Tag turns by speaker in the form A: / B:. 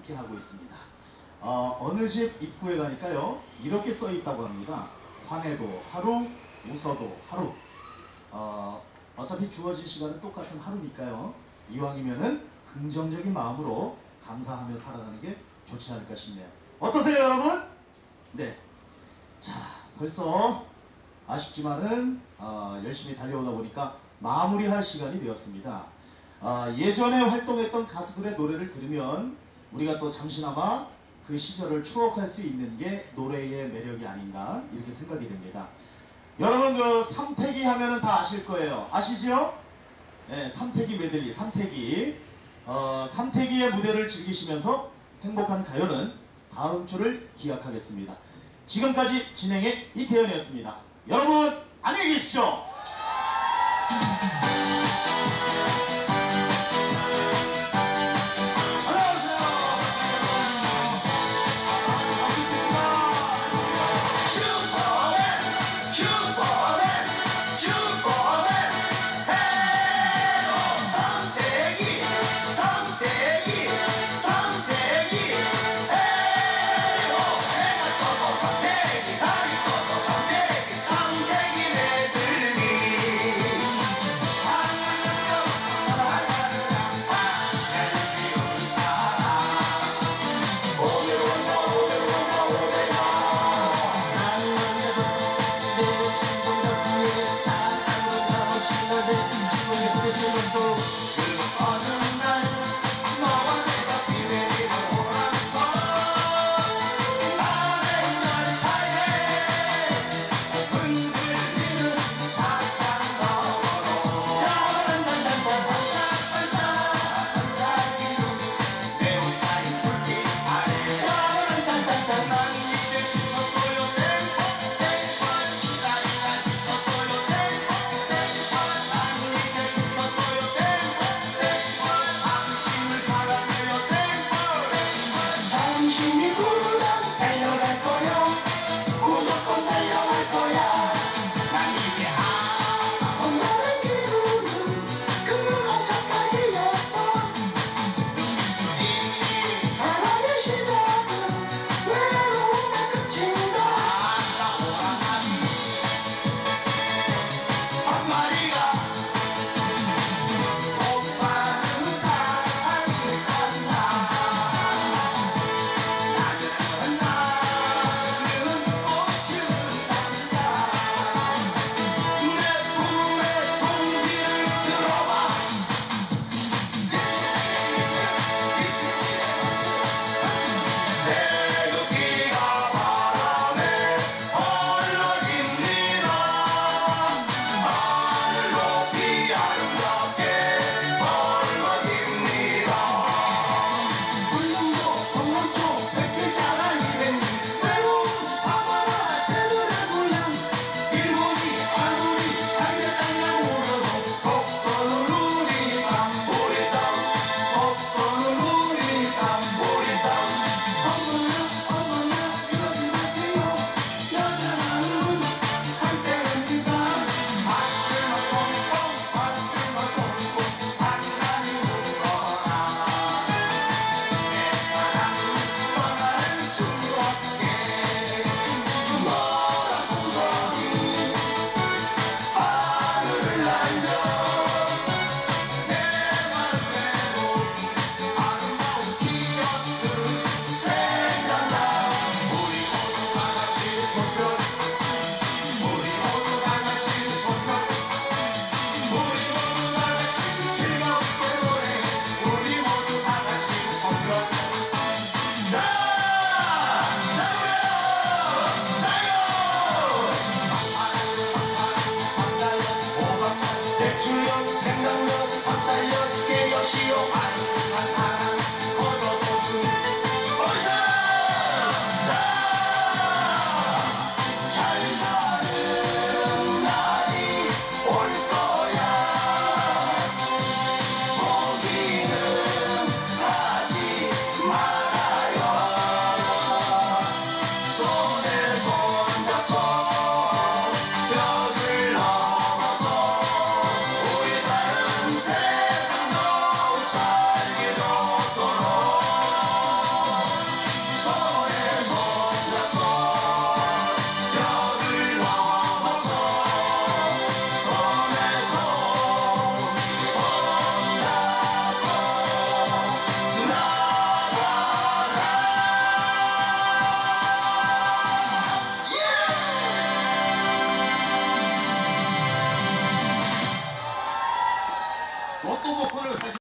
A: 함께 하고 있습니다. 어, 어느 집 입구에 가니까요 이렇게 써 있다고 합니다. 화내도 하루, 웃어도 하루. 어, 어차피 주어진 시간은 똑같은 하루니까요. 이왕이면은 긍정적인 마음으로 감사하며 살아가는 게 좋지 않을까 싶네요. 어떠세요, 여러분? 네. 자, 벌써 아쉽지만은 어, 열심히 달려오다 보니까 마무리할 시간이 되었습니다. 어, 예전에 활동했던 가수들의 노래를 들으면 우리가 또 잠시나마 그 시절을 추억할 수 있는 게 노래의 매력이 아닌가 이렇게 생각이 됩니다. 여러분 그 삼태기 하면은 다 아실 거예요. 아시죠? 네, 삼태기 메들리, 삼태기. 어, 삼태기의 무대를 즐기시면서 행복한 가요는 다음 주를 기약하겠습니다. 지금까지 진행의 이태현이었습니다. 여러분 안녕히 계십시오.